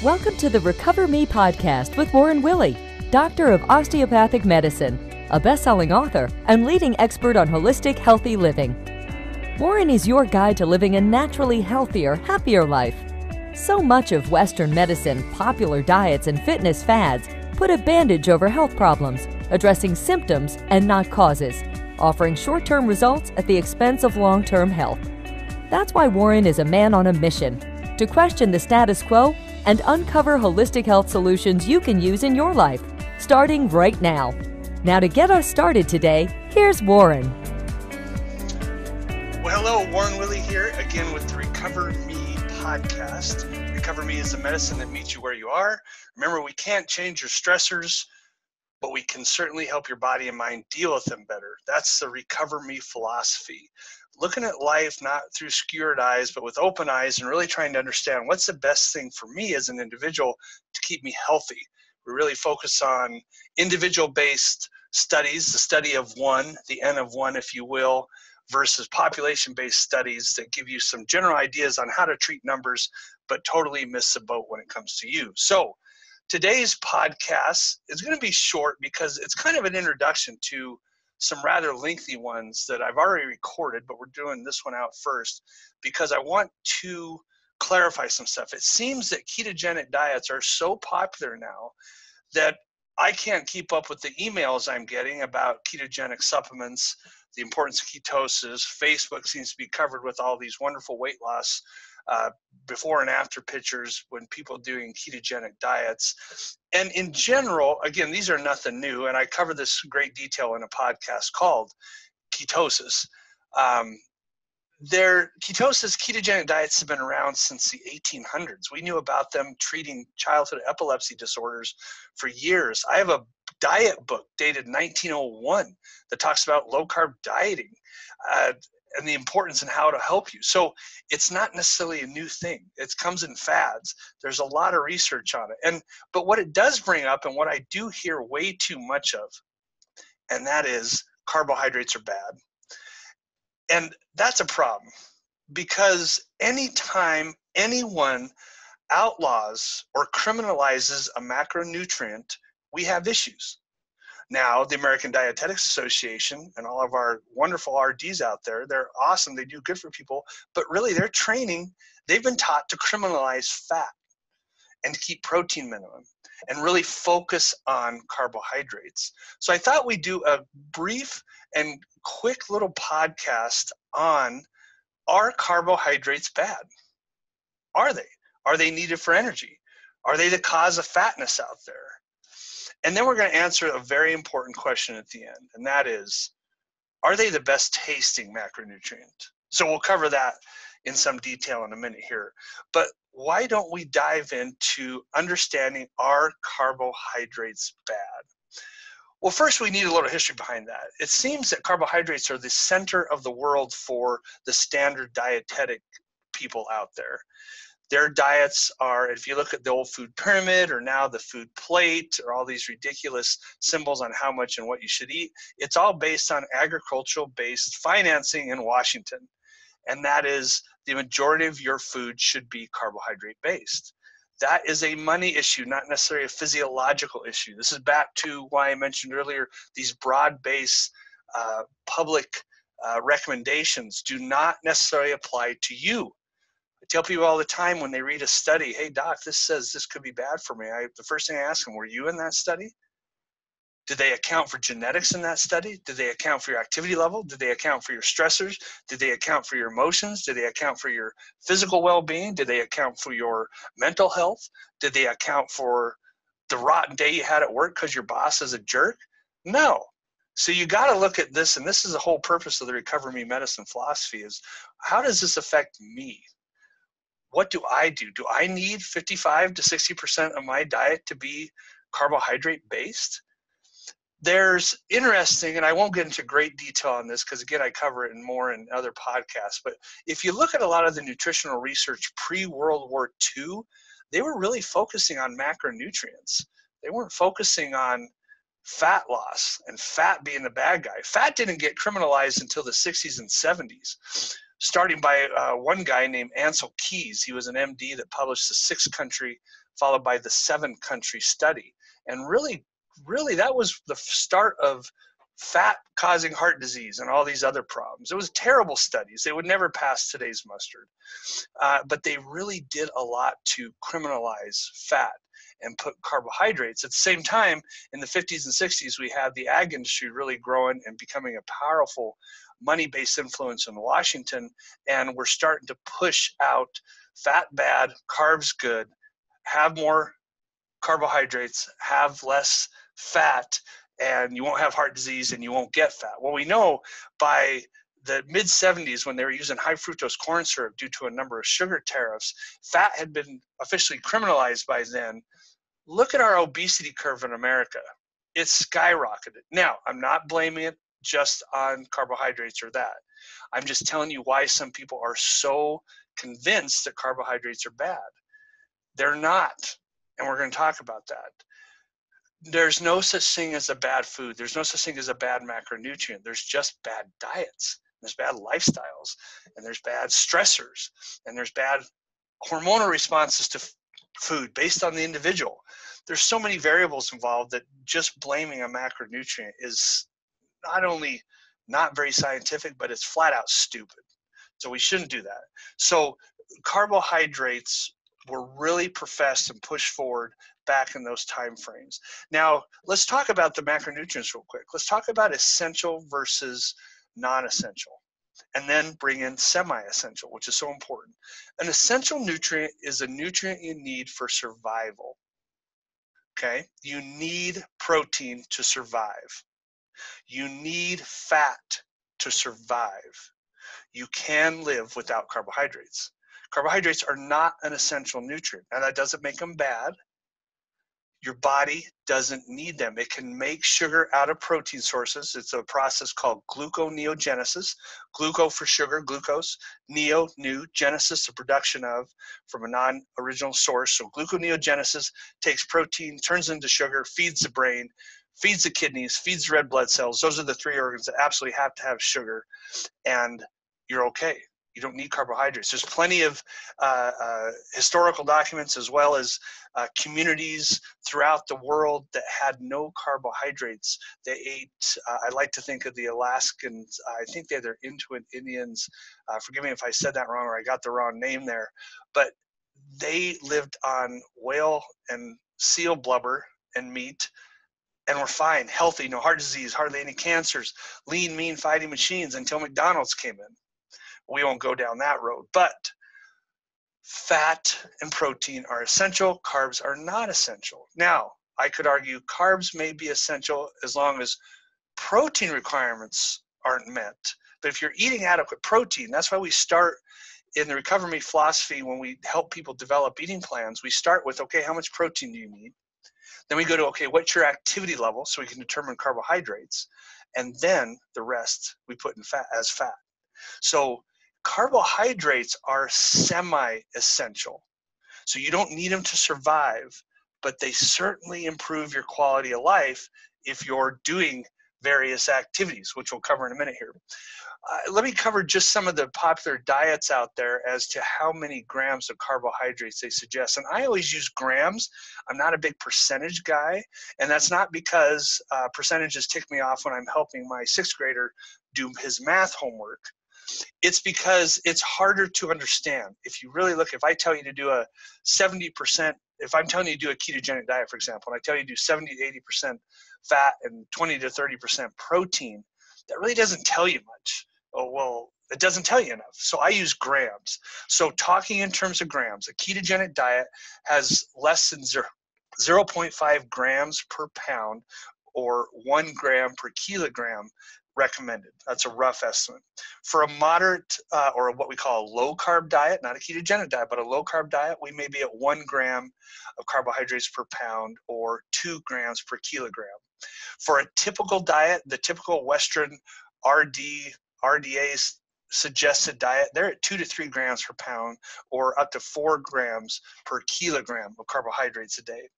Welcome to the Recover Me podcast with Warren Willey, doctor of osteopathic medicine, a best selling author, and leading expert on holistic, healthy living. Warren is your guide to living a naturally healthier, happier life. So much of Western medicine, popular diets, and fitness fads put a bandage over health problems, addressing symptoms and not causes, offering short term results at the expense of long term health. That's why Warren is a man on a mission to question the status quo and uncover holistic health solutions you can use in your life, starting right now. Now, to get us started today, here's Warren. Well, hello, Warren Willey here again with the Recover Me podcast. Recover Me is the medicine that meets you where you are. Remember, we can't change your stressors, but we can certainly help your body and mind deal with them better. That's the Recover Me philosophy looking at life not through skewered eyes, but with open eyes and really trying to understand what's the best thing for me as an individual to keep me healthy. We really focus on individual based studies, the study of one, the N of one, if you will, versus population based studies that give you some general ideas on how to treat numbers, but totally miss the boat when it comes to you. So, today's podcast is going to be short because it's kind of an introduction to some rather lengthy ones that I've already recorded, but we're doing this one out first because I want to clarify some stuff. It seems that ketogenic diets are so popular now that I can't keep up with the emails I'm getting about ketogenic supplements, the importance of ketosis. Facebook seems to be covered with all these wonderful weight loss uh, before and after pictures when people doing ketogenic diets. And in general, again, these are nothing new, and I cover this great detail in a podcast called Ketosis. Um, their ketosis ketogenic diets have been around since the 1800s. We knew about them treating childhood epilepsy disorders for years. I have a diet book dated 1901 that talks about low carb dieting. Uh, and the importance and how to help you. So it's not necessarily a new thing. It comes in fads. There's a lot of research on it. And but what it does bring up and what I do hear way too much of, and that is carbohydrates are bad. And that's a problem because anytime anyone outlaws or criminalizes a macronutrient, we have issues now the American Dietetics Association and all of our wonderful RDs out there, they're awesome. They do good for people, but really they're training, they've been taught to criminalize fat and keep protein minimum and really focus on carbohydrates. So I thought we'd do a brief and quick little podcast on are carbohydrates bad? Are they? Are they needed for energy? Are they the cause of fatness out there? And then we're going to answer a very important question at the end, and that is Are they the best tasting macronutrient? So we'll cover that in some detail in a minute here. But why don't we dive into understanding are carbohydrates bad? Well, first, we need a little history behind that. It seems that carbohydrates are the center of the world for the standard dietetic people out there their diets are if you look at the old food pyramid or now the food plate or all these ridiculous symbols on how much and what you should eat it's all based on agricultural based financing in washington. And that is the majority of your food should be carbohydrate based that is a money issue not necessarily a physiological issue. This is back to why i mentioned earlier these broad based uh, public uh, recommendations do not necessarily apply to you tell people all the time when they read a study, hey doc, this says this could be bad for me. I, the first thing I ask them, were you in that study? Did they account for genetics in that study? Did they account for your activity level? Did they account for your stressors? Did they account for your emotions? Did they account for your physical well-being? Did they account for your mental health? Did they account for the rotten day you had at work because your boss is a jerk? No. So you got to look at this, and this is the whole purpose of the Recover Me Medicine philosophy: is how does this affect me? What do I do? Do I need 55 to 60% of my diet to be carbohydrate based? There's interesting, and I won't get into great detail on this because, again, I cover it in more in other podcasts. But if you look at a lot of the nutritional research pre World War II, they were really focusing on macronutrients. They weren't focusing on fat loss and fat being the bad guy. Fat didn't get criminalized until the 60s and 70s starting by uh, one guy named Ancel Keys. He was an MD that published the six country followed by the seven country study. And really, really, that was the start of fat causing heart disease and all these other problems. It was terrible studies. They would never pass today's mustard. Uh, but they really did a lot to criminalize fat and put carbohydrates. At the same time, in the 50s and 60s, we had the ag industry really growing and becoming a powerful money based influence in Washington. And we're starting to push out fat bad, carbs good, have more carbohydrates, have less fat, and you won't have heart disease and you won't get fat. Well, we know by the mid 70s when they were using high fructose corn syrup due to a number of sugar tariffs, fat had been officially criminalized by then. Look at our obesity curve in America. It's skyrocketed. Now, I'm not blaming it just on carbohydrates or that. I'm just telling you why some people are so convinced that carbohydrates are bad. They're not. And we're going to talk about that there's no such thing as a bad food. There's no such thing as a bad macronutrient. There's just bad diets. There's bad lifestyles, and there's bad stressors, and there's bad hormonal responses to f- food based on the individual. There's so many variables involved that just blaming a macronutrient is not only not very scientific, but it's flat out stupid. So we shouldn't do that. So carbohydrates were really professed and pushed forward back in those time frames. Now, let's talk about the macronutrients real quick. Let's talk about essential versus non-essential and then bring in semi-essential, which is so important. An essential nutrient is a nutrient you need for survival. Okay? You need protein to survive. You need fat to survive. You can live without carbohydrates. Carbohydrates are not an essential nutrient. and that doesn't make them bad. Your body doesn't need them. It can make sugar out of protein sources. It's a process called gluconeogenesis. Gluco for sugar, glucose. Neo, new. Genesis, the production of from a non original source. So gluconeogenesis takes protein, turns into sugar, feeds the brain, feeds the kidneys, feeds the red blood cells. Those are the three organs that absolutely have to have sugar, and you're okay. You don't need carbohydrates. There's plenty of uh, uh, historical documents as well as uh, communities throughout the world that had no carbohydrates. They ate, uh, I like to think of the Alaskans, I think they're the Inuit Indians. Uh, forgive me if I said that wrong or I got the wrong name there. But they lived on whale and seal blubber and meat and we're fine, healthy, no heart disease, hardly any cancers, lean, mean fighting machines until McDonald's came in we won't go down that road. But fat and protein are essential, carbs are not essential. Now, I could argue carbs may be essential as long as protein requirements aren't met. But if you're eating adequate protein, that's why we start in the recovery philosophy when we help people develop eating plans. We start with okay, how much protein do you need? Then we go to okay, what's your activity level so we can determine carbohydrates, and then the rest we put in fat as fat. So carbohydrates are semi essential. So you don't need them to survive, but they certainly improve your quality of life if you're doing various activities, which we'll cover in a minute here. Uh, let me cover just some of the popular diets out there as to how many grams of carbohydrates they suggest. And I always use grams. I'm not a big percentage guy, and that's not because uh, percentages tick me off when I'm helping my sixth grader do his math homework it's because it's harder to understand. If you really look, if I tell you to do a 70%, if I'm telling you to do a ketogenic diet, for example, and I tell you to do 70 to 80% fat and 20 to 30% protein, that really doesn't tell you much. Oh, well, it doesn't tell you enough. So I use grams. So talking in terms of grams, a ketogenic diet has less than 0, 0.5 grams per pound or one gram per kilogram recommended. That's a rough estimate. For a moderate uh, or what we call a low carb diet, not a ketogenic diet, but a low carb diet, we may be at one gram of carbohydrates per pound or two grams per kilogram. For a typical diet, the typical Western RD, RDA's suggested diet, they're at two to three grams per pound or up to four grams per kilogram of carbohydrates a day.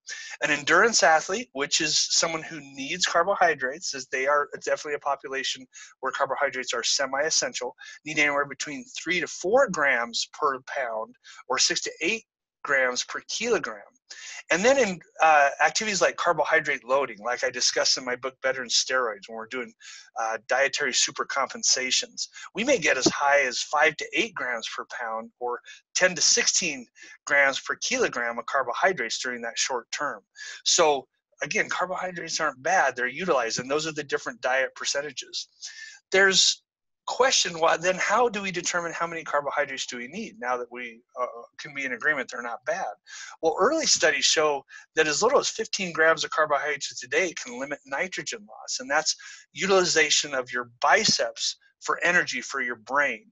An endurance athlete, which is someone who needs carbohydrates, as they are definitely a population where carbohydrates are semi essential, need anywhere between three to four grams per pound or six to eight grams per kilogram. And then in uh, activities like carbohydrate loading, like I discussed in my book Better Than Steroids, when we're doing uh, dietary supercompensations, we may get as high as five to eight grams per pound or 10 to 16 grams per kilogram of carbohydrates during that short term. So again, carbohydrates aren't bad, they're utilized, and those are the different diet percentages. There's question why then how do we determine how many carbohydrates do we need now that we uh, can be in agreement they're not bad. Well early studies show that as little as 15 grams of carbohydrates a day can limit nitrogen loss and that's utilization of your biceps for energy for your brain.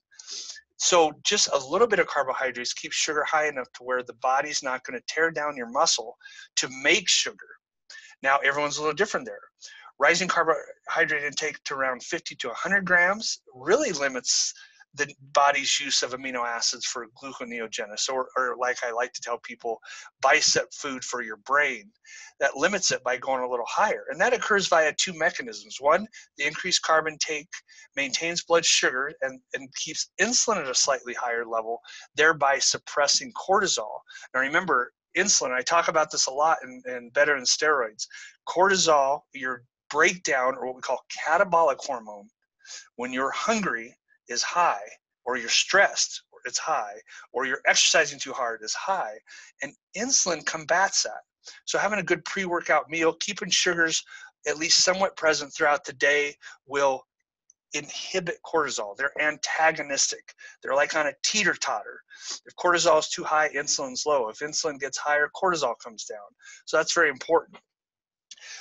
So just a little bit of carbohydrates keeps sugar high enough to where the body's not going to tear down your muscle to make sugar. Now everyone's a little different there. Rising carbohydrate intake to around 50 to 100 grams really limits the body's use of amino acids for gluconeogenesis, or, or like I like to tell people, bicep food for your brain. That limits it by going a little higher. And that occurs via two mechanisms. One, the increased carb intake maintains blood sugar and, and keeps insulin at a slightly higher level, thereby suppressing cortisol. Now remember, insulin, I talk about this a lot in, in Better Than Steroids. Cortisol, your breakdown or what we call catabolic hormone when you're hungry is high or you're stressed or it's high or you're exercising too hard is high and insulin combats that. So having a good pre-workout meal keeping sugars at least somewhat present throughout the day will inhibit cortisol. They're antagonistic. They're like on a teeter totter if cortisol is too high insulin's low. If insulin gets higher cortisol comes down. So that's very important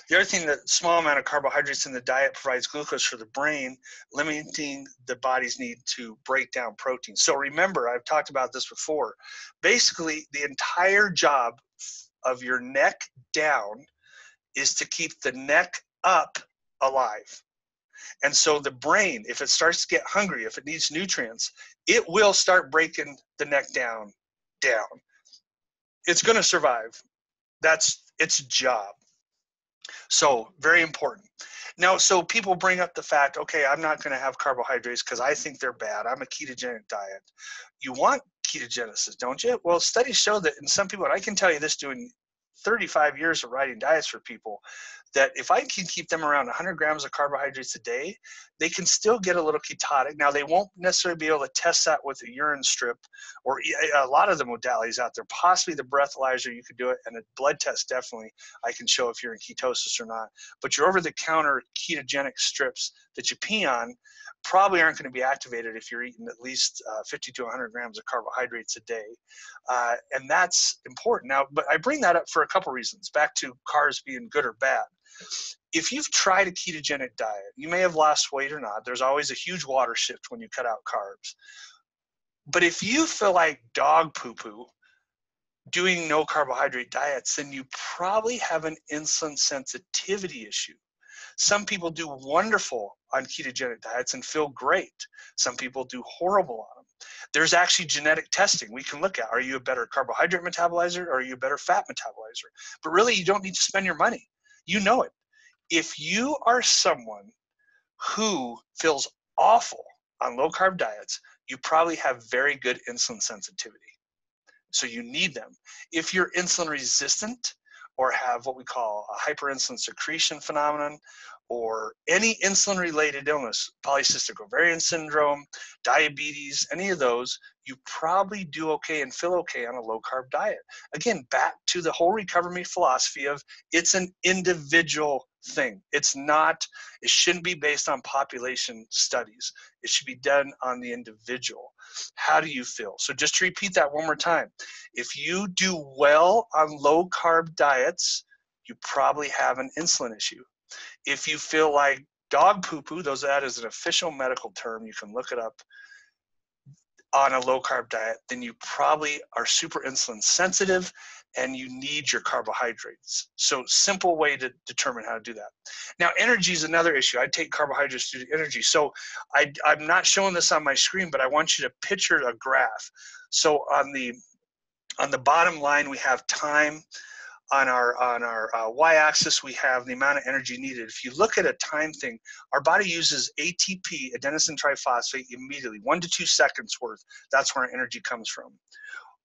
the other thing that small amount of carbohydrates in the diet provides glucose for the brain, limiting the body's need to break down protein. So remember, I've talked about this before. Basically, the entire job of your neck down is to keep the neck up alive. And so the brain, if it starts to get hungry, if it needs nutrients, it will start breaking the neck down, down. It's going to survive. That's its job. So very important. Now, so people bring up the fact, okay, I'm not going to have carbohydrates because I think they're bad. I'm a ketogenic diet. You want ketogenesis, don't you? Well, studies show that in some people, and I can tell you this doing 35 years of writing diets for people, that if I can keep them around 100 grams of carbohydrates a day, they can still get a little ketotic. Now, they won't necessarily be able to test that with a urine strip or a lot of the modalities out there, possibly the breathalyzer, you could do it, and a blood test definitely, I can show if you're in ketosis or not. But your over the counter ketogenic strips that you pee on, probably aren't going to be activated if you're eating at least uh, 50 to 100 grams of carbohydrates a day. Uh, and that's important. Now, but I bring that up for a couple reasons, back to carbs being good or bad. If you've tried a ketogenic diet, you may have lost weight or not. There's always a huge water shift when you cut out carbs. But if you feel like dog poo poo doing no carbohydrate diets, then you probably have an insulin sensitivity issue. Some people do wonderful on ketogenic diets and feel great. Some people do horrible on them. There's actually genetic testing we can look at. Are you a better carbohydrate metabolizer or are you a better fat metabolizer? But really, you don't need to spend your money. You know it. If you are someone who feels awful on low carb diets, you probably have very good insulin sensitivity. So you need them. If you're insulin resistant, or have what we call a hyperinsulin secretion phenomenon or any insulin related illness, polycystic ovarian syndrome, diabetes, any of those, you probably do okay and feel okay on a low carb diet. Again, back to the whole recover me philosophy of it's an individual thing. It's not, it shouldn't be based on population studies. It should be done on the individual. How do you feel? So just to repeat that one more time. If you do well on low carb diets, you probably have an insulin issue. If you feel like dog poo poo, those that is an official medical term, you can look it up on a low carb diet, then you probably are super insulin sensitive and you need your carbohydrates. So simple way to determine how to do that. Now energy is another issue. I take carbohydrates to energy. So I, I'm not showing this on my screen, but I want you to picture a graph. So on the on the bottom line, we have time. On our on our uh, y-axis, we have the amount of energy needed. If you look at a time thing, our body uses ATP, adenosine triphosphate, immediately, one to two seconds worth. That's where our energy comes from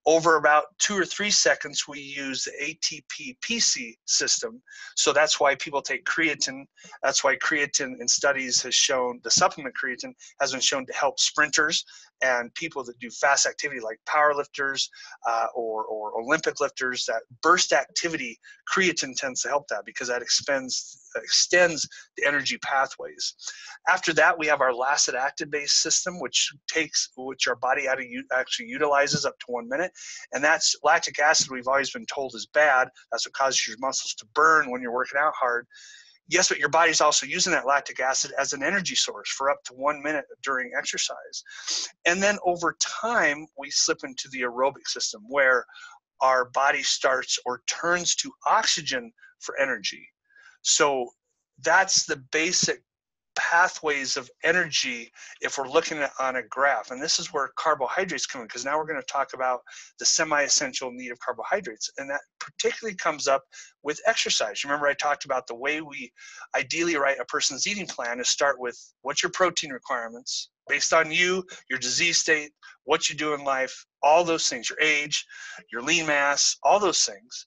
over about two or three seconds, we use the ATP PC system. So that's why people take creatine. That's why creatine in studies has shown, the supplement creatine has been shown to help sprinters and people that do fast activity like powerlifters uh, or, or Olympic lifters. That burst activity, creatine tends to help that because that extends, extends the energy pathways. After that, we have our lactic acid base system, which takes, which our body actually utilizes up to one minute. And that's lactic acid we've always been told is bad. That's what causes your muscles to burn when you're working out hard. Yes but your body's also using that lactic acid as an energy source for up to one minute during exercise. And then over time we slip into the aerobic system where our body starts or turns to oxygen for energy so that's the basic pathways of energy if we're looking at on a graph. And this is where carbohydrates come in because now we're going to talk about the semi-essential need of carbohydrates. And that particularly comes up with exercise. Remember i talked about the way we ideally write a person's eating plan is start with what's your protein requirements based on you your disease state what you do in life all those things your age your lean mass all those things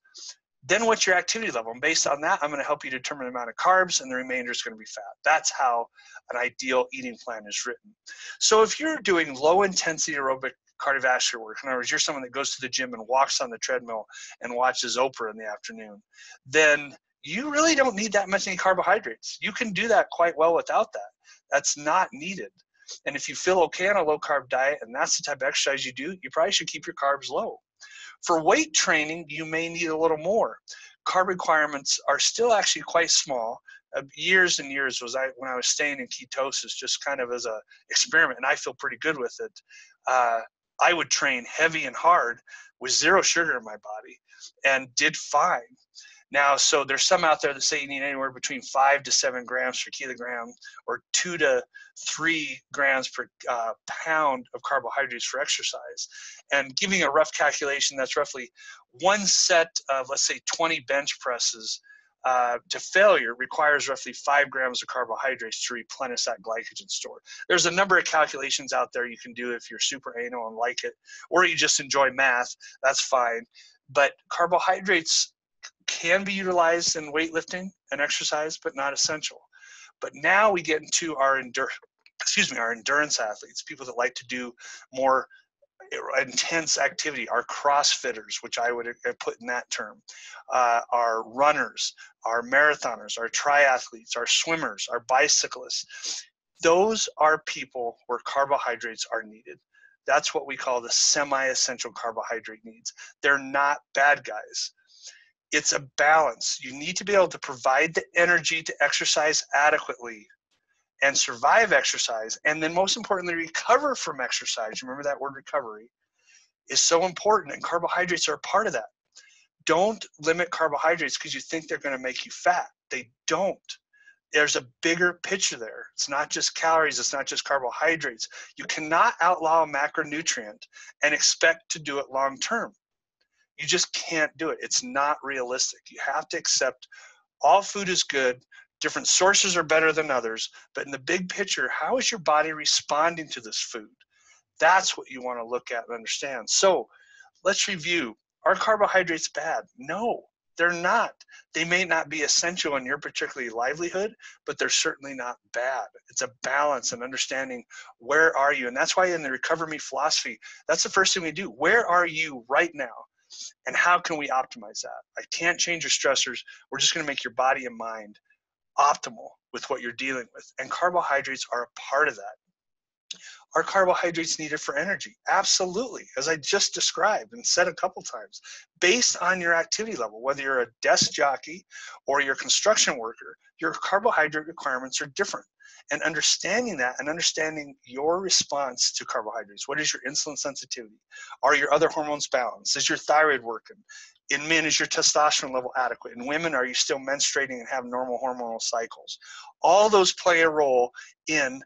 then what's your activity level? And based on that, I'm going to help you determine the amount of carbs and the remainder is going to be fat. That's how an ideal eating plan is written. So if you're doing low intensity aerobic cardiovascular work, in other words, you're someone that goes to the gym and walks on the treadmill and watches Oprah in the afternoon, then you really don't need that much any carbohydrates. You can do that quite well without that. That's not needed. And if you feel okay on a low carb diet and that's the type of exercise you do, you probably should keep your carbs low. For weight training, you may need a little more. Carb requirements are still actually quite small. Uh, years and years was I when I was staying in ketosis, just kind of as a experiment, and I feel pretty good with it. Uh, I would train heavy and hard with zero sugar in my body, and did fine. Now, so there's some out there that say you need anywhere between five to seven grams per kilogram or two to three grams per uh, pound of carbohydrates for exercise. And giving a rough calculation, that's roughly one set of, let's say, 20 bench presses uh, to failure requires roughly five grams of carbohydrates to replenish that glycogen store. There's a number of calculations out there you can do if you're super anal and like it, or you just enjoy math, that's fine. But carbohydrates can be utilized in weightlifting and exercise, but not essential. But now we get into our endurance, excuse me, our endurance athletes, people that like to do more intense activity, our crossfitters, which I would put in that term, uh, our runners, our marathoners, our triathletes, our swimmers, our bicyclists. Those are people where carbohydrates are needed. That's what we call the semi essential carbohydrate needs. They're not bad guys it's a balance. You need to be able to provide the energy to exercise adequately and survive exercise, and then most importantly, recover from exercise. Remember that word recovery is so important, and carbohydrates are a part of that. Don't limit carbohydrates because you think they're going to make you fat. They don't. There's a bigger picture there. It's not just calories, it's not just carbohydrates. You cannot outlaw a macronutrient and expect to do it long term. You just can't do it. It's not realistic. You have to accept all food is good. Different sources are better than others. But in the big picture, how is your body responding to this food? That's what you want to look at and understand. So let's review. Are carbohydrates bad? No, they're not. They may not be essential in your particular livelihood, but they're certainly not bad. It's a balance and understanding where are you. And that's why in the Recover Me philosophy, that's the first thing we do. Where are you right now? And how can we optimize that? I can't change your stressors. We're just going to make your body and mind optimal with what you're dealing with. And carbohydrates are a part of that. Are carbohydrates needed for energy? Absolutely, as I just described and said a couple times. Based on your activity level, whether you're a desk jockey or you're a construction worker, your carbohydrate requirements are different and understanding that and understanding your response to carbohydrates. What is your insulin sensitivity? Are your other hormones balanced? Is your thyroid working? In men, is your testosterone level adequate? In women, are you still menstruating and have normal hormonal cycles? All those play a role in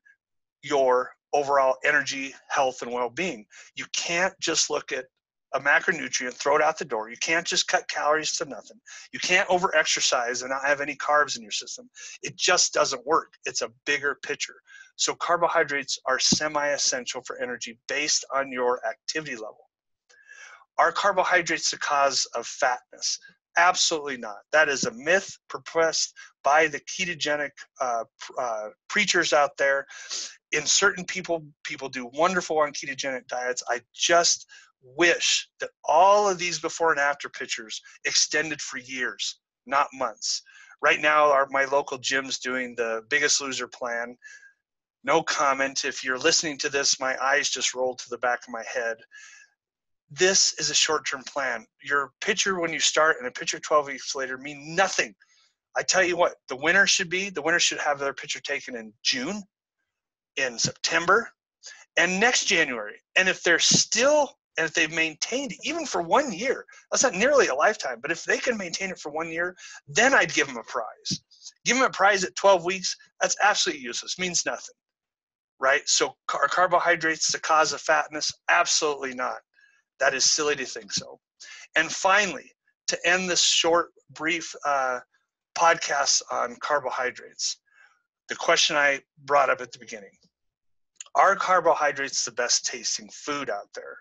your overall energy, health, and well being. You can't just look at a macronutrient, throw it out the door. You can't just cut calories to nothing. You can't over exercise and not have any carbs in your system. It just doesn't work. It's a bigger picture. So carbohydrates are semi essential for energy based on your activity level. Are carbohydrates the cause of fatness? Absolutely not. That is a myth professed by the ketogenic uh, uh, preachers out there. In certain people, people do wonderful on ketogenic diets. I just wish that all of these before and after pictures extended for years, not months. Right now, our, my local gym's doing the Biggest Loser plan. No comment. If you're listening to this, my eyes just rolled to the back of my head. This is a short term plan. Your picture when you start and a picture 12 weeks later mean nothing. I tell you what, the winner should be the winner should have their picture taken in June, in September, and next January. And if they're still and if they've maintained even for one year, that's not nearly a lifetime, but if they can maintain it for one year, then I'd give them a prize. Give them a prize at 12 weeks, that's absolutely useless, means nothing, right? So are carbohydrates the cause of fatness? Absolutely not. That is silly to think so. And finally, to end this short, brief uh, podcast on carbohydrates, the question I brought up at the beginning are carbohydrates the best tasting food out there?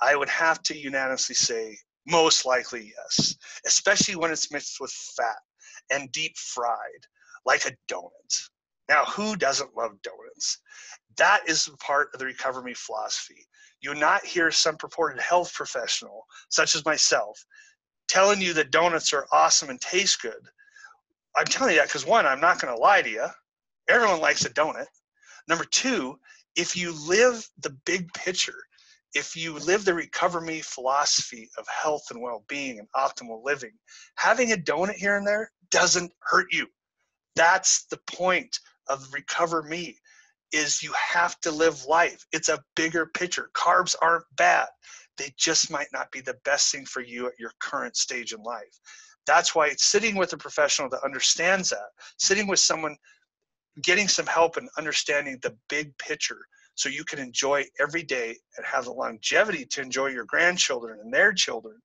I would have to unanimously say most likely yes, especially when it's mixed with fat and deep fried, like a donut. Now, who doesn't love donuts? That is part of the Recover Me philosophy. You'll not hear some purported health professional, such as myself, telling you that donuts are awesome and taste good. I'm telling you that because one, I'm not going to lie to you. Everyone likes a donut. Number two, if you live the big picture, if you live the recover me philosophy of health and well-being and optimal living having a donut here and there doesn't hurt you that's the point of recover me is you have to live life it's a bigger picture carbs aren't bad they just might not be the best thing for you at your current stage in life that's why it's sitting with a professional that understands that sitting with someone getting some help and understanding the big picture so you can enjoy every day and have the longevity to enjoy your grandchildren and their children.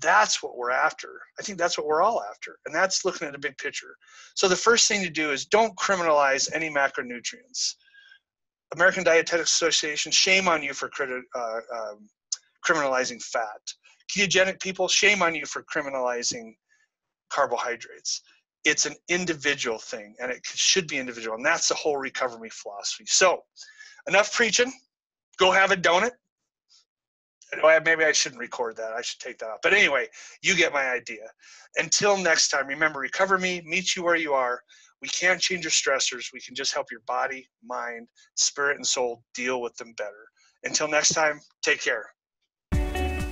That's what we're after. I think that's what we're all after. And that's looking at a big picture. So the first thing to do is don't criminalize any macronutrients. American Dietetics Association, shame on you for uh, um, criminalizing fat. Ketogenic people, shame on you for criminalizing carbohydrates. It's an individual thing, and it should be individual, and that's the whole recover me philosophy. So, enough preaching. Go have a donut. Maybe I shouldn't record that. I should take that off. But anyway, you get my idea. Until next time, remember, recover me, meet you where you are. We can't change your stressors. We can just help your body, mind, spirit, and soul deal with them better. Until next time, take care.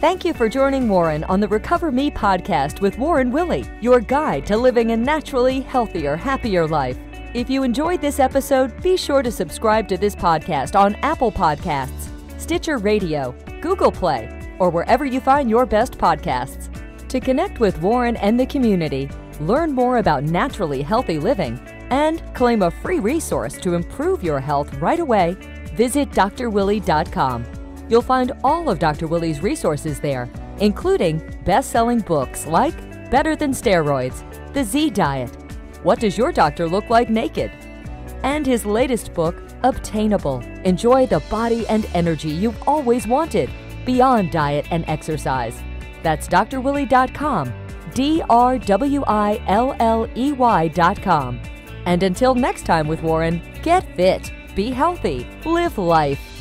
Thank you for joining Warren on the Recover Me podcast with Warren Willey, your guide to living a naturally healthier, happier life. If you enjoyed this episode, be sure to subscribe to this podcast on Apple Podcasts, Stitcher Radio, Google Play, or wherever you find your best podcasts. To connect with Warren and the community, learn more about naturally healthy living, and claim a free resource to improve your health right away, visit drwilley.com. You'll find all of Dr. Willey's resources there, including best selling books like Better Than Steroids, The Z Diet, what Does Your Doctor Look Like Naked? And his latest book, Obtainable Enjoy the Body and Energy You've Always Wanted Beyond Diet and Exercise. That's drwilley.com, D R W I L L E Y.com. And until next time with Warren, get fit, be healthy, live life.